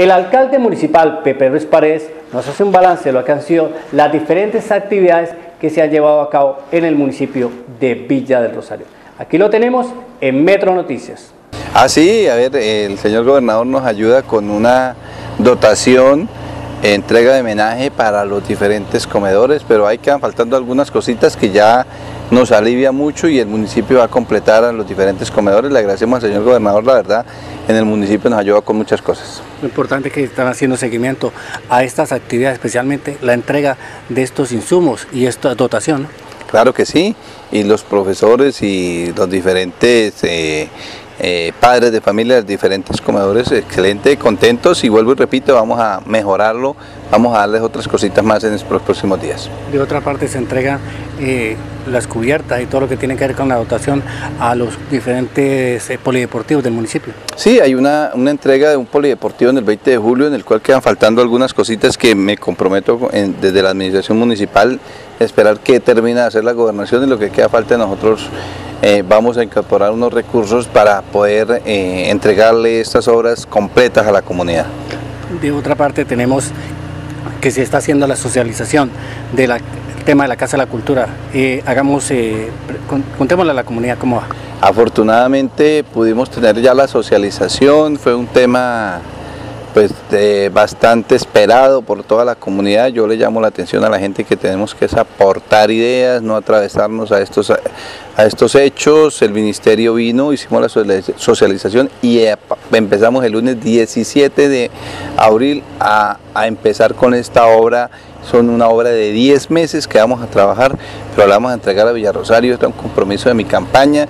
El alcalde municipal Pepe Ruiz Paredes nos hace un balance de lo que han sido las diferentes actividades que se han llevado a cabo en el municipio de Villa del Rosario. Aquí lo tenemos en Metro Noticias. Ah, sí, a ver, el señor gobernador nos ayuda con una dotación, entrega de homenaje para los diferentes comedores, pero ahí quedan faltando algunas cositas que ya nos alivia mucho y el municipio va a completar a los diferentes comedores. Le agradecemos al señor gobernador, la verdad, en el municipio nos ayuda con muchas cosas. Lo importante es que están haciendo seguimiento a estas actividades, especialmente la entrega de estos insumos y esta dotación. Claro que sí, y los profesores y los diferentes eh, eh, padres de familia diferentes comedores, excelente, contentos y vuelvo y repito, vamos a mejorarlo, vamos a darles otras cositas más en los próximos días. De otra parte se entrega eh, las cubiertas y todo lo que tiene que ver con la dotación a los diferentes eh, polideportivos del municipio. Sí, hay una, una, entrega de un polideportivo en el 20 de julio en el cual quedan faltando algunas cositas que me comprometo desde la administración municipal esperar que termine de hacer la gobernación y lo que queda falta de nosotros eh, vamos a incorporar unos recursos para poder eh, entregarle estas obras completas a la comunidad. De otra parte tenemos que se está haciendo la socialización del tema de la Casa de la Cultura. Eh, hagamos, contémosle a la comunidad cómo va. Afortunadamente pudimos tener ya la socialización, fue un tema pues bastante esperado por toda la comunidad. Yo le llamo la atención a la gente que tenemos que aportar ideas, no atravesarnos a estos, a estos hechos. El ministerio vino, hicimos la socialización y empezamos el lunes 17 de abril a, a empezar con esta obra. Son una obra de 10 meses que vamos a trabajar, pero la vamos a entregar a Villarrosario, este es un compromiso de mi campaña,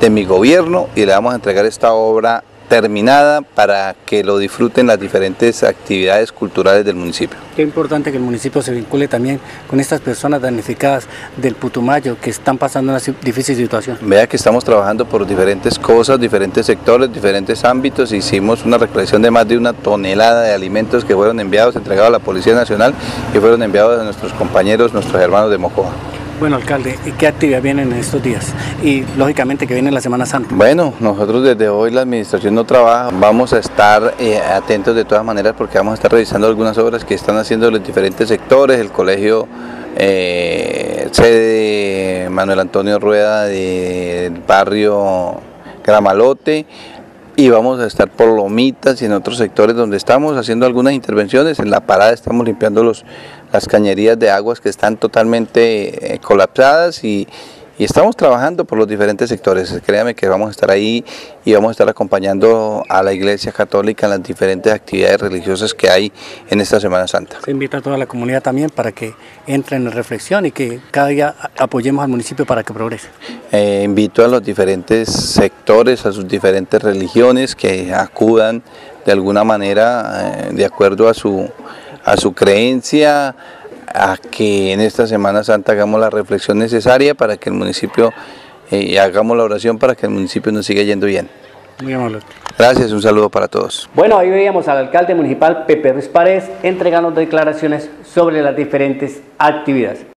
de mi gobierno y le vamos a entregar esta obra terminada para que lo disfruten las diferentes actividades culturales del municipio. Qué importante que el municipio se vincule también con estas personas damnificadas del Putumayo que están pasando una difícil situación. Vea que estamos trabajando por diferentes cosas, diferentes sectores, diferentes ámbitos. Hicimos una recolección de más de una tonelada de alimentos que fueron enviados, entregados a la Policía Nacional y fueron enviados a nuestros compañeros, nuestros hermanos de Mocoa. Bueno, alcalde, ¿y qué actividad vienen en estos días? Y lógicamente que viene la Semana Santa. Bueno, nosotros desde hoy la administración no trabaja, vamos a estar eh, atentos de todas maneras porque vamos a estar revisando algunas obras que están haciendo los diferentes sectores, el colegio eh, sede Manuel Antonio Rueda del barrio Gramalote, y vamos a estar por Lomitas y en otros sectores donde estamos haciendo algunas intervenciones. En la parada estamos limpiando los, las cañerías de aguas que están totalmente eh, colapsadas y, y estamos trabajando por los diferentes sectores. Créame que vamos a estar ahí y vamos a estar acompañando a la Iglesia Católica en las diferentes actividades religiosas que hay en esta Semana Santa. Se invita a toda la comunidad también para que entren en reflexión y que cada día apoyemos al municipio para que progrese. Eh, invito a los diferentes sectores, a sus diferentes religiones que acudan de alguna manera eh, de acuerdo a su, a su creencia, a que en esta Semana Santa hagamos la reflexión necesaria para que el municipio, eh, hagamos la oración para que el municipio nos siga yendo bien. Muy amable. Gracias, un saludo para todos. Bueno, ahí veíamos al alcalde municipal Pepe Ruiz Paredes entregando declaraciones sobre las diferentes actividades.